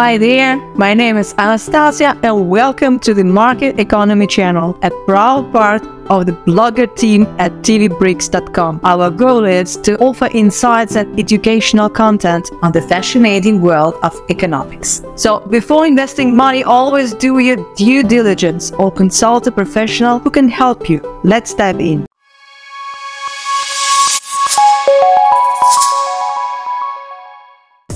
Hi there, my name is Anastasia and welcome to the Market Economy channel, a proud part of the blogger team at tvbrics.com. Our goal is to offer insights and educational content on the fascinating world of economics. So before investing money, always do your due diligence or consult a professional who can help you. Let's dive in.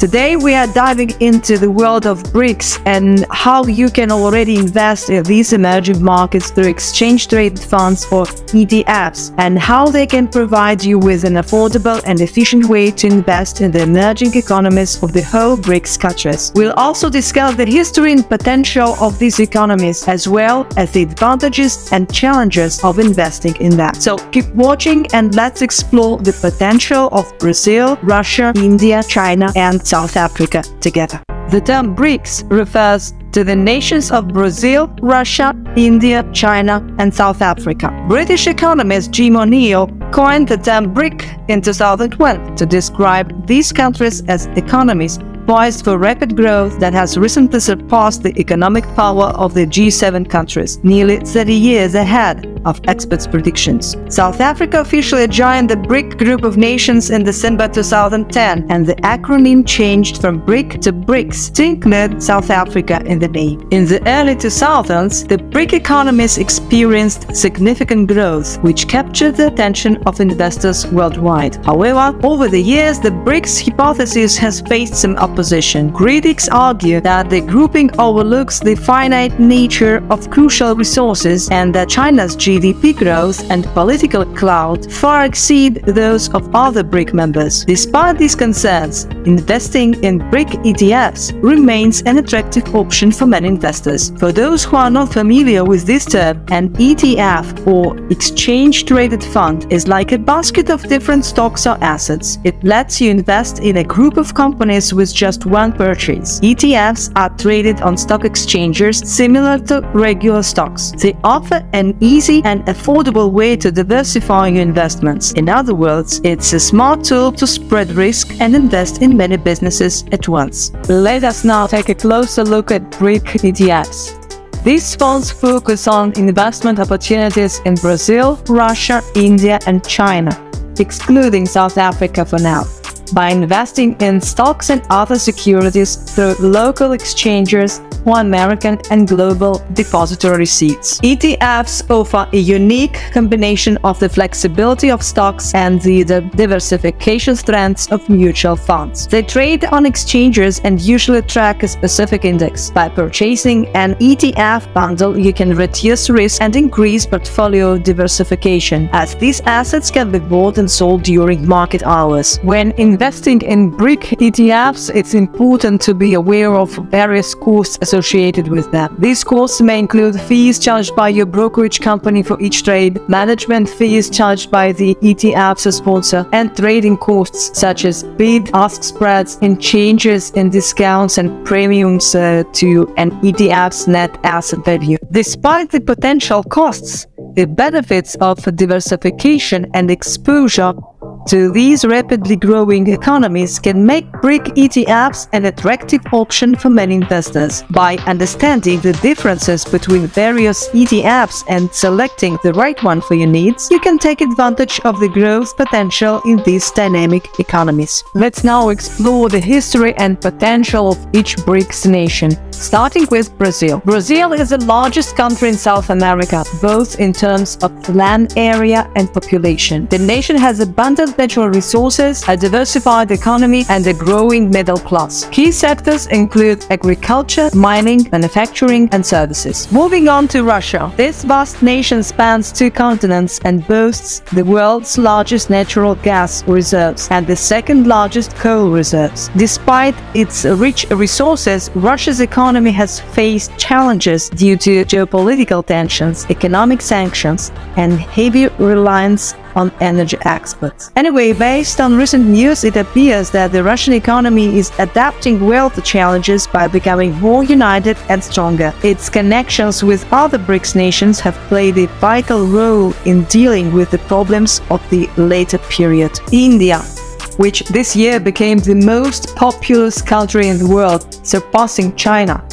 Today we are diving into the world of BRICS and how you can already invest in these emerging markets through exchange traded funds or ETFs and how they can provide you with an affordable and efficient way to invest in the emerging economies of the whole BRICS countries. We'll also discuss the history and potential of these economies as well as the advantages and challenges of investing in them. So keep watching and let's explore the potential of Brazil, Russia, India, China and South Africa together. The term BRICS refers to the nations of Brazil, Russia, India, China, and South Africa. British economist Jim O'Neill coined the term BRIC in 2012 to describe these countries as economies poised for rapid growth that has recently surpassed the economic power of the G7 countries, nearly 30 years ahead of experts' predictions. South Africa officially joined the BRIC group of nations in December 2010, and the acronym changed from BRIC to BRICS to include South Africa in the name. In the early 2000s, the BRIC economies experienced significant growth, which captured the attention of investors worldwide. However, over the years, the BRICS hypothesis has faced some opposition. Critics argue that the grouping overlooks the finite nature of crucial resources and that China's GDP growth and political clout far exceed those of other BRIC members. Despite these concerns, investing in BRIC ETFs remains an attractive option for many investors. For those who are not familiar with this term, an ETF or exchange traded fund is like a basket of different stocks or assets. It lets you invest in a group of companies with just one purchase. ETFs are traded on stock exchanges similar to regular stocks. They offer an easy and affordable way to diversify your investments. In other words, it's a smart tool to spread risk and invest in many businesses at once. Let us now take a closer look at BRIC ETFs. These funds focus on investment opportunities in Brazil, Russia, India, and China, excluding South Africa for now by investing in stocks and other securities through local exchanges or American and global depository receipts. ETFs offer a unique combination of the flexibility of stocks and the, diversification strengths of mutual funds. They trade on exchanges and usually track a specific index. By purchasing an ETF bundle, you can reduce risk and increase portfolio diversification, as these assets can be bought and sold during market hours. When investing in BRIC ETFs, it's important to be aware of various costs associated with them. These costs may include fees charged by your brokerage company for each trade, management fees charged by the ETF's sponsor, and trading costs such as bid-ask spreads and changes in discounts and premiums uh, to an ETF's net asset value. Despite the potential costs, the benefits of diversification and exposure to these rapidly growing economies can make BRIC ETFs an attractive option for many investors. By understanding the differences between various ETFs and selecting the right one for your needs, you can take advantage of the growth potential in these dynamic economies. Let's now explore the history and potential of each BRICS nation, starting with Brazil. Brazil is the largest country in South America, both in terms of land area and population. The nation has abundant natural resources, a diversified economy, and a growing middle class. Key sectors include agriculture, mining, manufacturing, and services. Moving on to Russia. This vast nation spans two continents and boasts the world's largest natural gas reserves and the second largest coal reserves. Despite its rich resources, Russia's economy has faced challenges due to geopolitical tensions, economic sanctions, and heavy reliance on energy exports. Anyway, based on recent news, it appears that the Russian economy is adapting well to challenges by becoming more united and stronger. Its connections with other BRICS nations have played a vital role in dealing with the problems of the later period. India which this year became the most populous country in the world, surpassing China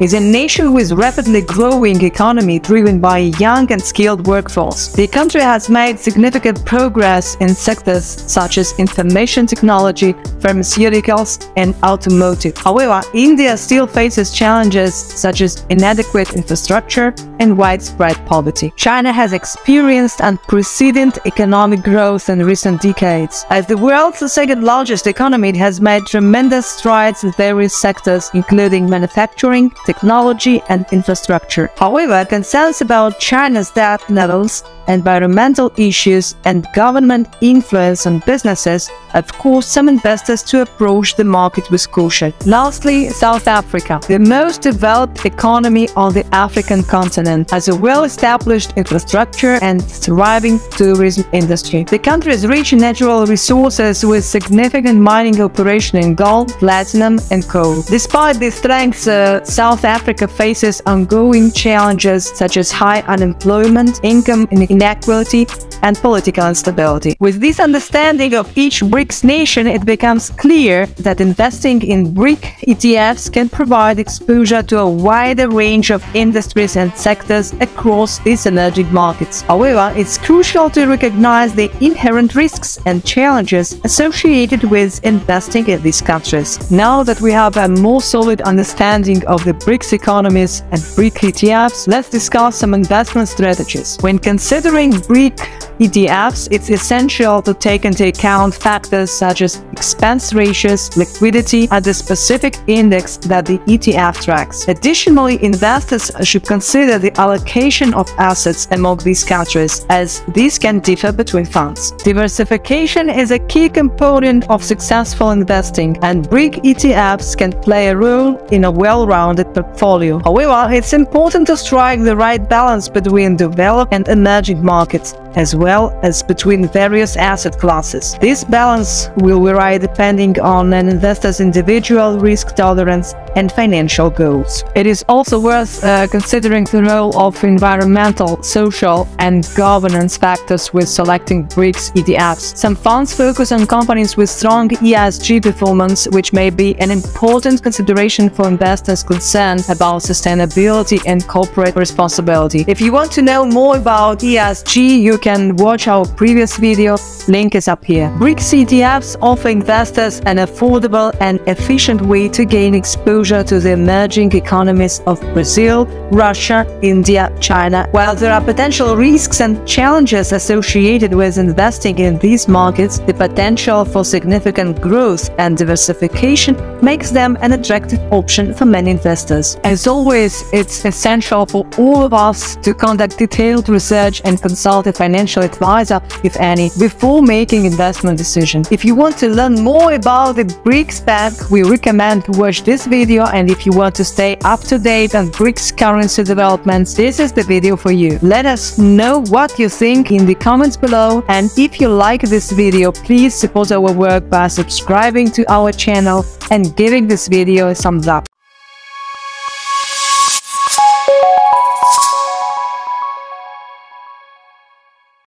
is a nation with rapidly growing economy driven by a young and skilled workforce. The country has made significant progress in sectors such as information technology, pharmaceuticals, and automotive. However, India still faces challenges such as inadequate infrastructure and widespread poverty. China has experienced unprecedented economic growth in recent decades. As the world's second largest economy, it has made tremendous strides in various sectors, including manufacturing, technology, and infrastructure. However, concerns about China's debt levels, environmental issues, and government influence on businesses have caused some investors to approach the market with caution. Lastly, South Africa, the most developed economy on the African continent, has a well-established infrastructure and thriving tourism industry. The country's rich natural resources with significant mining operation in gold, platinum, and coal. Despite these strengths, uh, South South Africa faces ongoing challenges such as high unemployment, income inequality, and political instability. With this understanding of each BRICS nation, it becomes clear that investing in BRIC ETFs can provide exposure to a wider range of industries and sectors across these emerging markets. However, it's crucial to recognize the inherent risks and challenges associated with investing in these countries. Now that we have a more solid understanding of the BRICS economies and BRIC ETFs, let's discuss some investment strategies. When considering BRIC ETFs, it's essential to take into account factors such as expense ratios, liquidity, and the specific index that the ETF tracks. Additionally, investors should consider the allocation of assets among these countries, as these can differ between funds. Diversification is a key component of successful investing, and BRIC ETFs can play a role in a well-rounded portfolio. However, it's important to strike the right balance between developed and emerging markets as well as between various asset classes. This balance will vary depending on an investor's individual risk tolerance and financial goals. It is also worth uh, considering the role of environmental, social, and governance factors with selecting BRICS ETFs. Some funds focus on companies with strong ESG performance, which may be an important consideration for investors concerned about sustainability and corporate responsibility. If you want to know more about ESG, you can watch our previous video, link is up here. BRICS ETFs offer investors an affordable and efficient way to gain exposure to the emerging economies of Brazil, Russia, India, China. While there are potential risks and challenges associated with investing in these markets, the potential for significant growth and diversification makes them an attractive option for many investors. As always, it's essential for all of us to conduct detailed research and consult a financial financial advisor, if any, before making investment decision. If you want to learn more about the BRICS Bank, we recommend to watch this video and if you want to stay up to date on BRICS currency developments, this is the video for you. Let us know what you think in the comments below and if you like this video, please support our work by subscribing to our channel and giving this video a thumbs up.